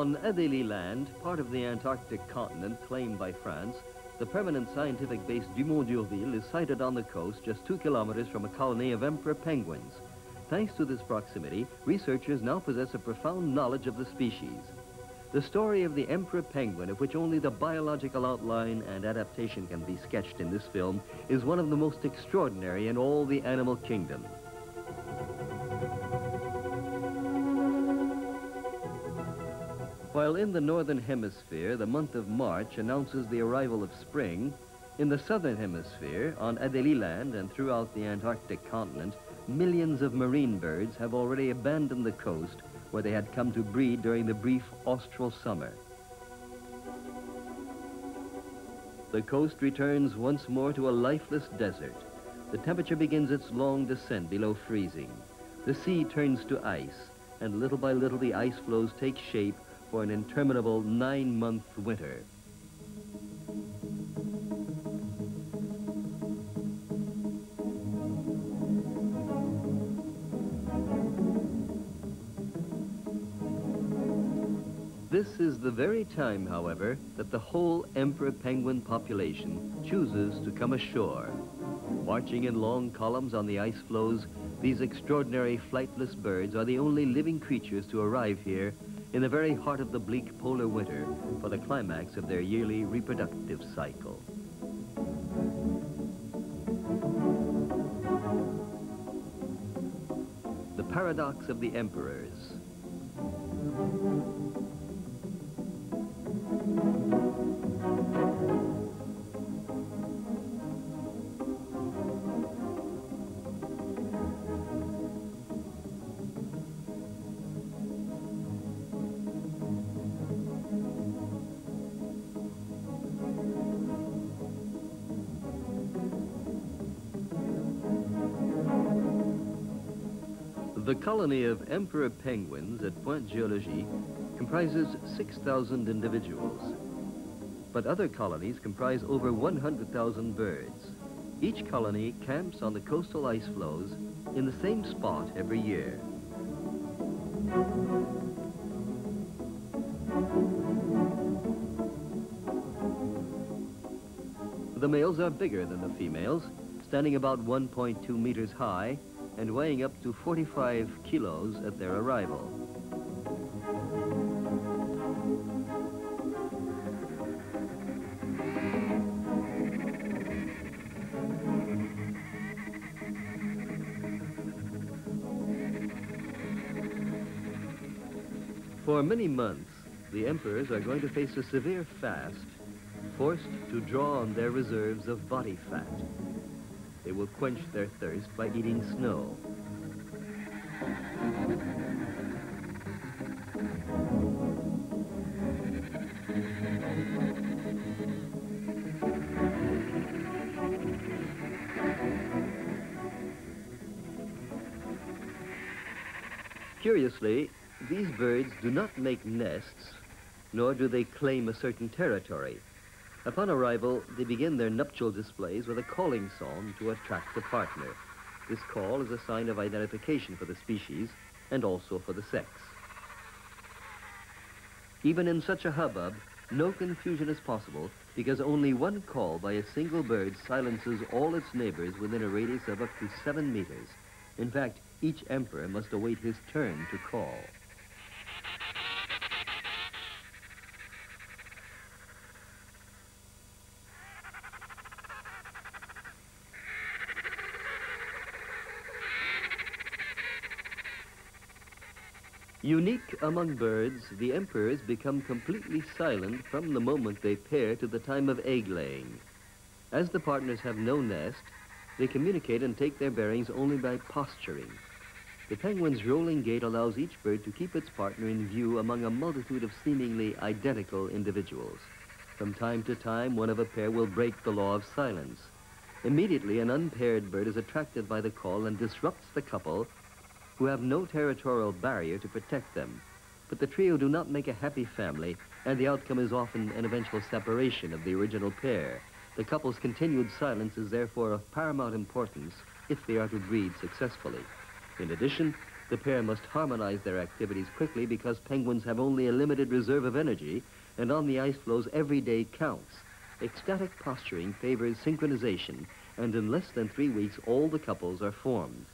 On Adélie Land, part of the Antarctic continent claimed by France, the permanent scientific base Dumont d'Urville is sited on the coast just two kilometers from a colony of emperor penguins. Thanks to this proximity, researchers now possess a profound knowledge of the species. The story of the emperor penguin, of which only the biological outline and adaptation can be sketched in this film, is one of the most extraordinary in all the animal kingdom. While in the northern hemisphere, the month of March announces the arrival of spring, in the southern hemisphere, on Adélie Land and throughout the Antarctic continent, millions of marine birds have already abandoned the coast where they had come to breed during the brief austral summer. The coast returns once more to a lifeless desert. The temperature begins its long descent below freezing. The sea turns to ice, and little by little the ice floes take shape for an interminable nine-month winter. This is the very time, however, that the whole emperor penguin population chooses to come ashore. Marching in long columns on the ice floes, these extraordinary flightless birds are the only living creatures to arrive here in the very heart of the bleak polar winter for the climax of their yearly reproductive cycle. The paradox of the emperors. The colony of emperor penguins at Pointe Geologique comprises 6,000 individuals. But other colonies comprise over 100,000 birds. Each colony camps on the coastal ice floes in the same spot every year. The males are bigger than the females, standing about 1.2 meters high and weighing up to 45 kilos at their arrival. For many months, the emperors are going to face a severe fast, forced to draw on their reserves of body fat. They will quench their thirst by eating snow. Curiously, these birds do not make nests, nor do they claim a certain territory. Upon arrival, they begin their nuptial displays with a calling song to attract a partner. This call is a sign of identification for the species and also for the sex. Even in such a hubbub, no confusion is possible because only one call by a single bird silences all its neighbors within a radius of up to seven meters. In fact, each emperor must await his turn to call. Unique among birds, the emperors become completely silent from the moment they pair to the time of egg laying. As the partners have no nest, they communicate and take their bearings only by posturing. The penguin's rolling gait allows each bird to keep its partner in view among a multitude of seemingly identical individuals. From time to time, one of a pair will break the law of silence. Immediately, an unpaired bird is attracted by the call and disrupts the couple who have no territorial barrier to protect them. But the trio do not make a happy family, and the outcome is often an eventual separation of the original pair. The couple's continued silence is therefore of paramount importance if they are to breed successfully. In addition, The pair must harmonize their activities quickly because penguins have only a limited reserve of energy, and on the ice floes, every day counts. Ecstatic posturing favors synchronization, and in less than three weeks, all the couples are formed.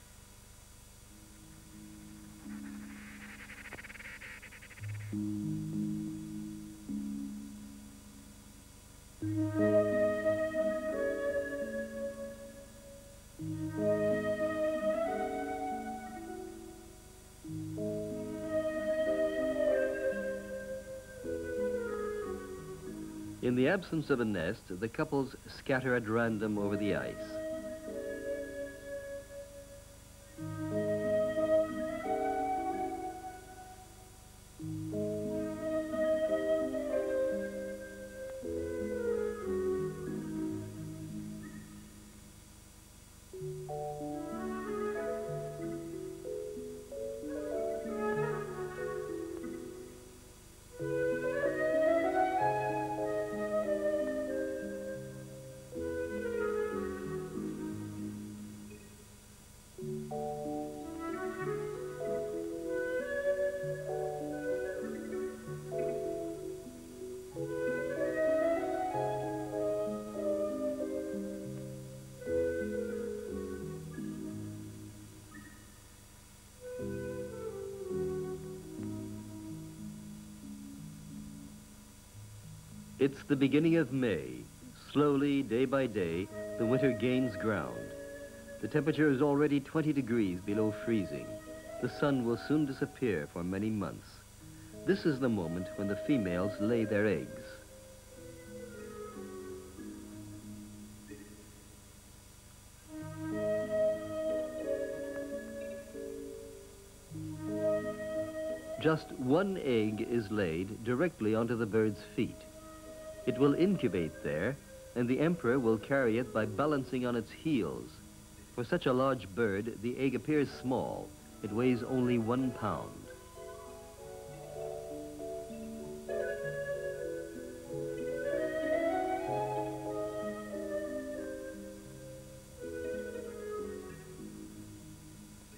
Absence of a nest, the couples scatter at random over the ice. It's the beginning of May. Slowly, day by day, the winter gains ground. The temperature is already 20 degrees below freezing. The sun will soon disappear for many months. This is the moment when the females lay their eggs. Just one egg is laid directly onto the bird's feet. It will incubate there, and the emperor will carry it by balancing on its heels. For such a large bird, the egg appears small. It weighs only one pound.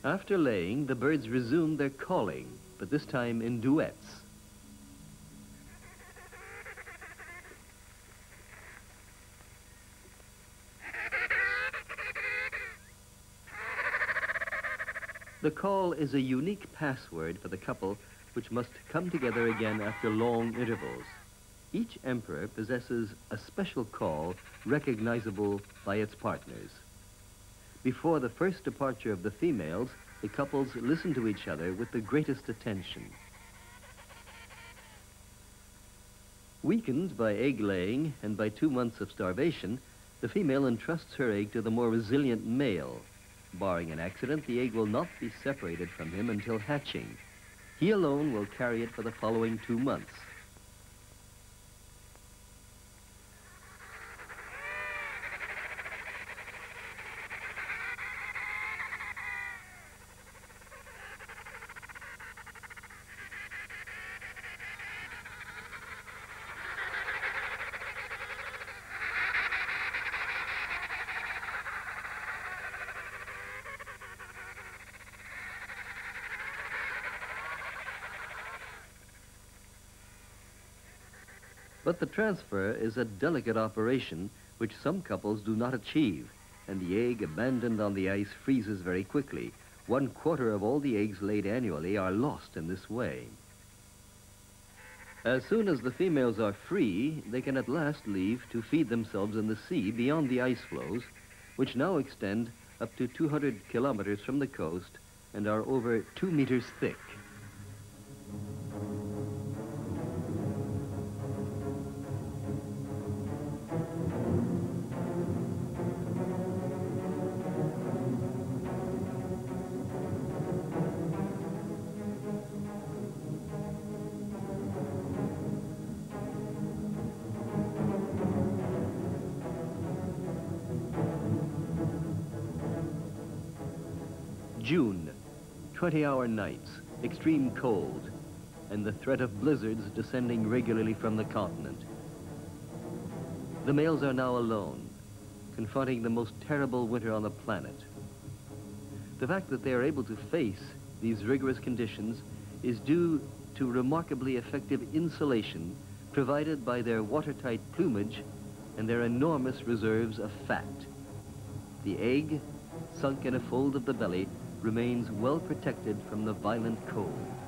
After laying, the birds resume their calling, but this time in duets. The call is a unique password for the couple which must come together again after long intervals. Each emperor possesses a special call recognizable by its partners. Before the first departure of the females, the couples listen to each other with the greatest attention. Weakened by egg laying and by two months of starvation, the female entrusts her egg to the more resilient male, Barring an accident, the egg will not be separated from him until hatching. He alone will carry it for the following two months. But the transfer is a delicate operation which some couples do not achieve, and the egg abandoned on the ice freezes very quickly. One quarter of all the eggs laid annually are lost in this way. As soon as the females are free, they can at last leave to feed themselves in the sea beyond the ice floes, which now extend up to 200 kilometers from the coast and are over two meters thick. June, 20-hour nights, extreme cold, and the threat of blizzards descending regularly from the continent. The males are now alone, confronting the most terrible winter on the planet. The fact that they are able to face these rigorous conditions is due to remarkably effective insulation provided by their watertight plumage and their enormous reserves of fat. The egg, sunk in a fold of the belly, remains well protected from the violent cold.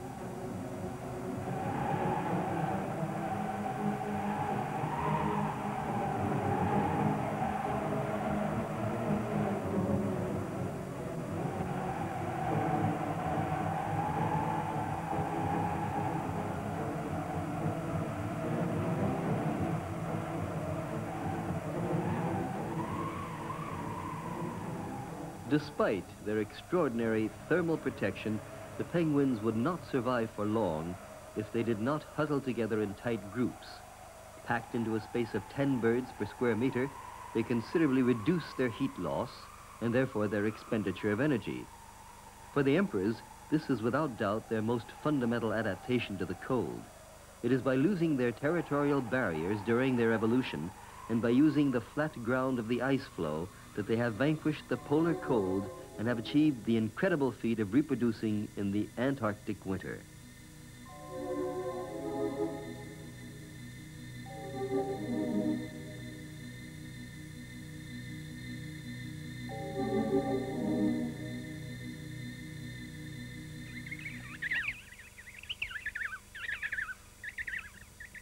Despite their extraordinary thermal protection, the penguins would not survive for long if they did not huddle together in tight groups. Packed into a space of 10 birds per square meter, they considerably reduce their heat loss and therefore their expenditure of energy. For the emperors, this is without doubt their most fundamental adaptation to the cold. It is by losing their territorial barriers during their evolution and by using the flat ground of the ice floe that they have vanquished the polar cold and have achieved the incredible feat of reproducing in the Antarctic winter.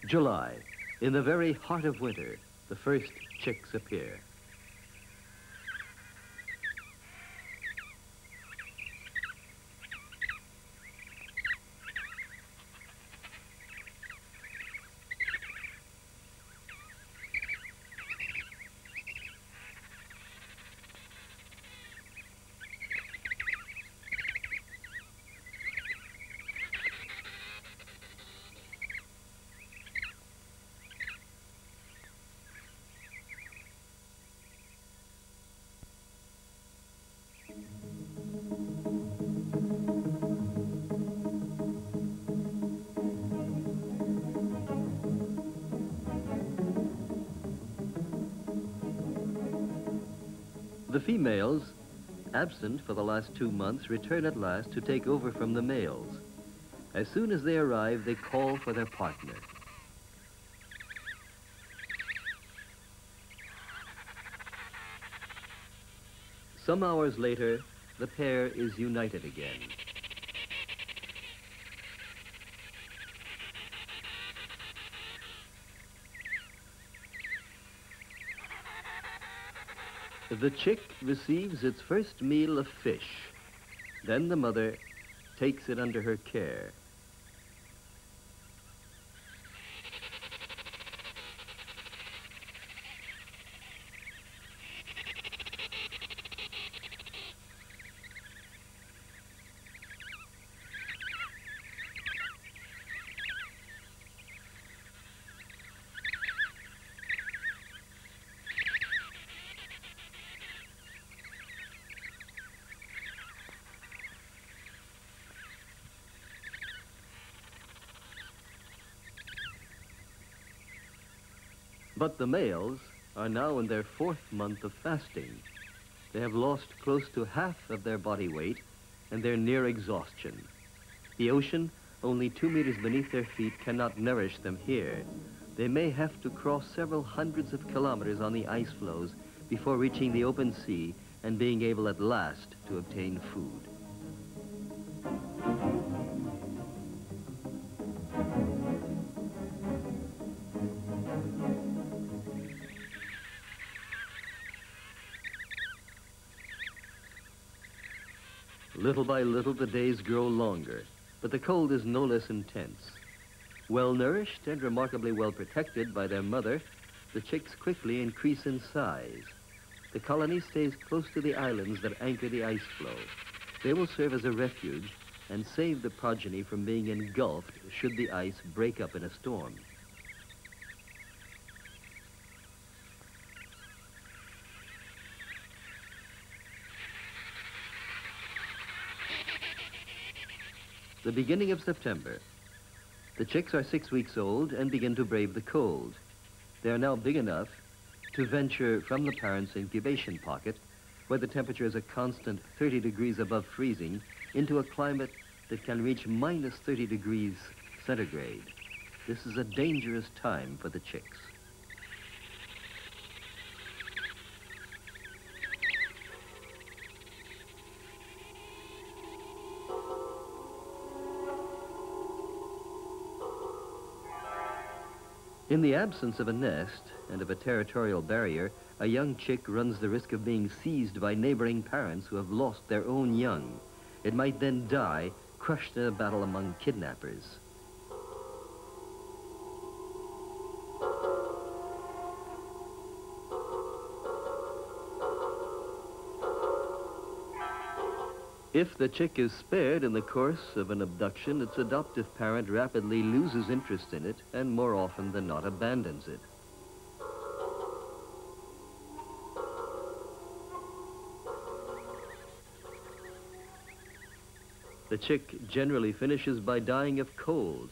July. In the very heart of winter, the first chicks appear. The females, absent for the last two months, return at last to take over from the males. As soon as they arrive, they call for their partner. Some hours later, the pair is united again. The chick receives its first meal of fish. Then the mother takes it under her care. But the males are now in their fourth month of fasting. They have lost close to half of their body weight and they're near exhaustion. The ocean, only two meters beneath their feet, cannot nourish them here. They may have to cross several hundreds of kilometers on the ice floes before reaching the open sea and being able at last to obtain food. Little by little, the days grow longer, but the cold is no less intense. Well nourished and remarkably well protected by their mother, the chicks quickly increase in size. The colony stays close to the islands that anchor the ice floe. They will serve as a refuge and save the progeny from being engulfed should the ice break up in a storm. The beginning of September. The chicks are six weeks old and begin to brave the cold. They are now big enough to venture from the parents' incubation pocket where the temperature is a constant 30 degrees above freezing, into a climate that can reach minus 30 degrees centigrade. This is a dangerous time for the chicks. In the absence of a nest and of a territorial barrier, a young chick runs the risk of being seized by neighboring parents who have lost their own young. It might then die, crushed in a battle among kidnappers. If the chick is spared in the course of an abduction, its adoptive parent rapidly loses interest in it and more often than not abandons it. The chick generally finishes by dying of cold.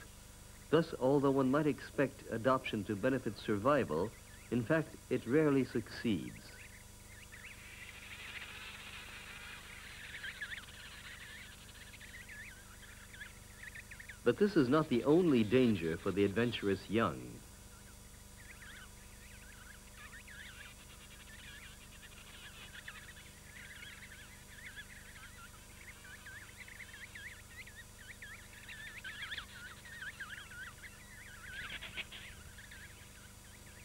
Thus, although one might expect adoption to benefit survival, in fact, it rarely succeeds. But this is not the only danger for the adventurous young.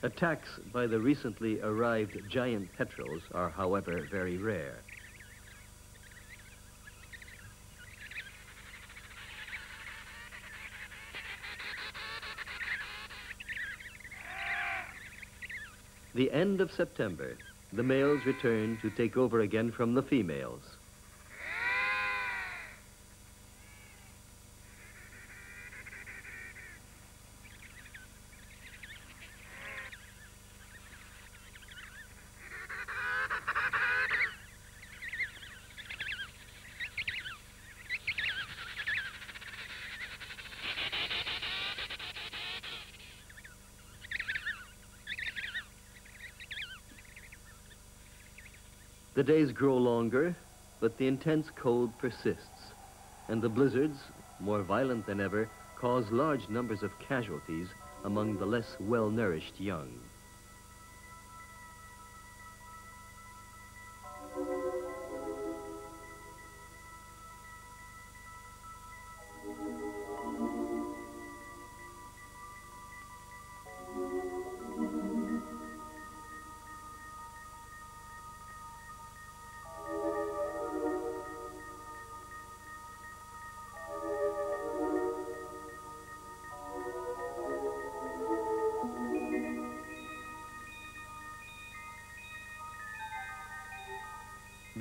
Attacks by the recently arrived giant petrels are, however, very rare. The end of September, the males return to take over again from the females. The days grow longer, but the intense cold persists, and the blizzards, more violent than ever, cause large numbers of casualties among the less well-nourished young.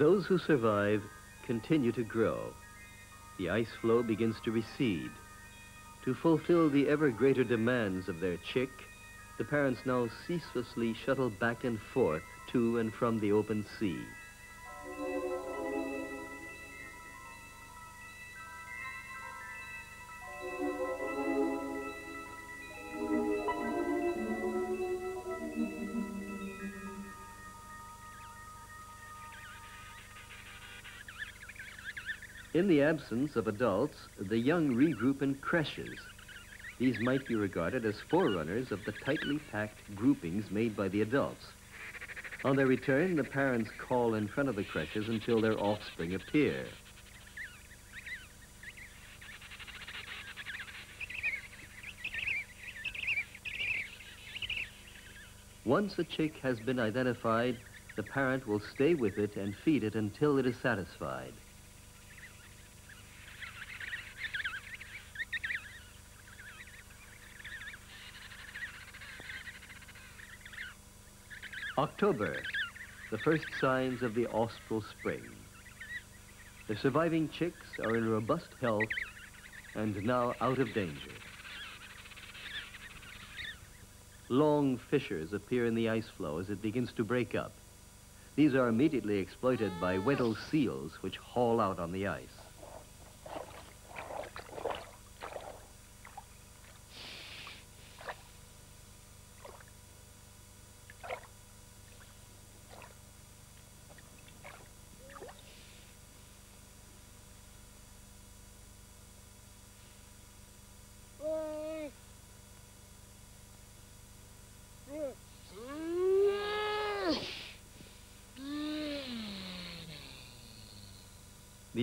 Those who survive continue to grow. The ice floe begins to recede. To fulfill the ever greater demands of their chick, the parents now ceaselessly shuttle back and forth to and from the open sea. The absence of adults, the young regroup in creches. These might be regarded as forerunners of the tightly packed groupings made by the adults. On their return, the parents call in front of the creches until their offspring appear. Once a chick has been identified, the parent will stay with it and feed it until it is satisfied. October, the first signs of the austral spring. The surviving chicks are in robust health and now out of danger. Long fissures appear in the ice floe as it begins to break up. These are immediately exploited by Weddell seals, which haul out on the ice.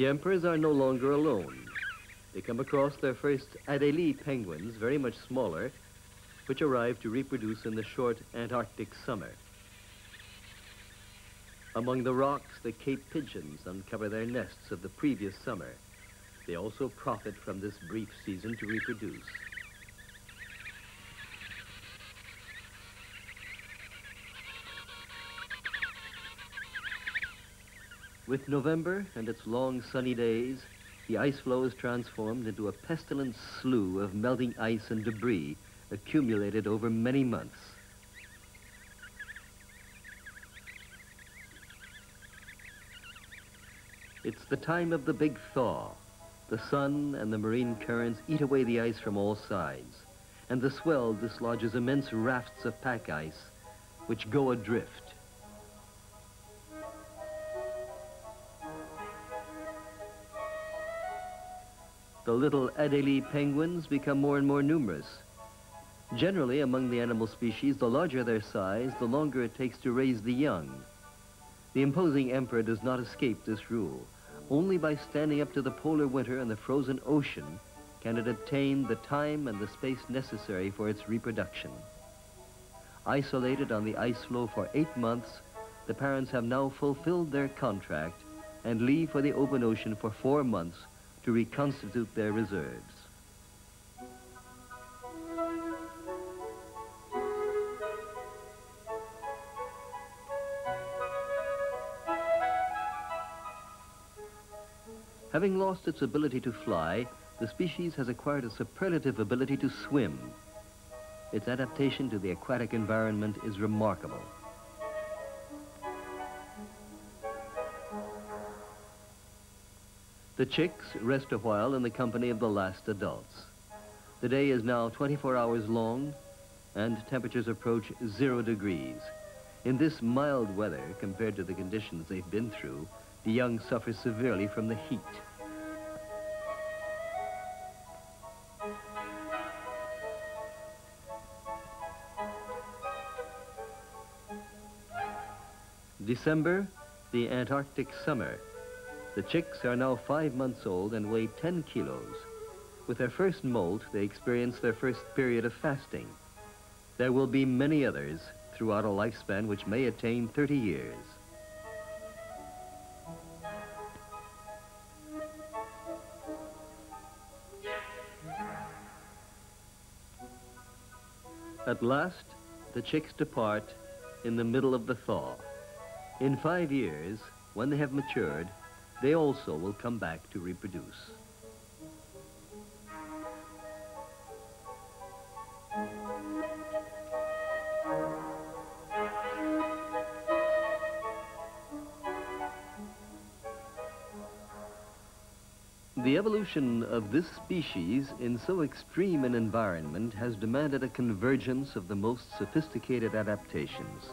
Emperors are no longer alone. They come across their first Adelie penguins, very much smaller, which arrive to reproduce in the short Antarctic summer. Among the rocks, the Cape pigeons uncover their nests of the previous summer. They also profit from this brief season to reproduce. With November and its long sunny days, the ice floe is transformed into a pestilent slew of melting ice and debris accumulated over many months. It's the time of the big thaw. The sun and the marine currents eat away the ice from all sides, and the swell dislodges immense rafts of pack ice, which go adrift. The little Adelie penguins become more and more numerous. Generally, among the animal species, the larger their size, the longer it takes to raise the young. The imposing emperor does not escape this rule. Only by standing up to the polar winter and the frozen ocean can it obtain the time and the space necessary for its reproduction. Isolated on the ice floe for eight months, the parents have now fulfilled their contract and leave for the open ocean for four months to reconstitute their reserves. Having lost its ability to fly, the species has acquired a superlative ability to swim. Its adaptation to the aquatic environment is remarkable. The chicks rest a while in the company of the last adults. The day is now 24 hours long and temperatures approach zero degrees. In this mild weather, compared to the conditions they've been through, the young suffer severely from the heat. December, the Antarctic summer. The chicks are now five months old and weigh 10 kilos. With their first molt, they experience their first period of fasting. There will be many others throughout a lifespan which may attain 30 years. At last, the chicks depart in the middle of the thaw. In five years, when they have matured, they also will come back to reproduce. The evolution of this species in so extreme an environment has demanded a convergence of the most sophisticated adaptations.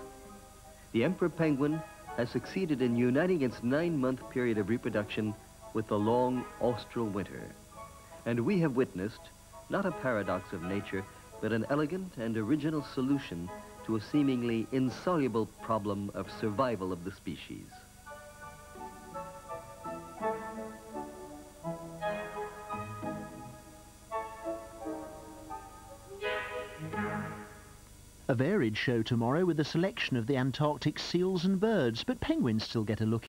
The emperor penguin has succeeded in uniting its nine-month period of reproduction with the long austral winter. And we have witnessed not a paradox of nature, but an elegant and original solution to a seemingly insoluble problem of survival of the species. Varied show tomorrow with a selection of the Antarctic seals and birds, but penguins still get a look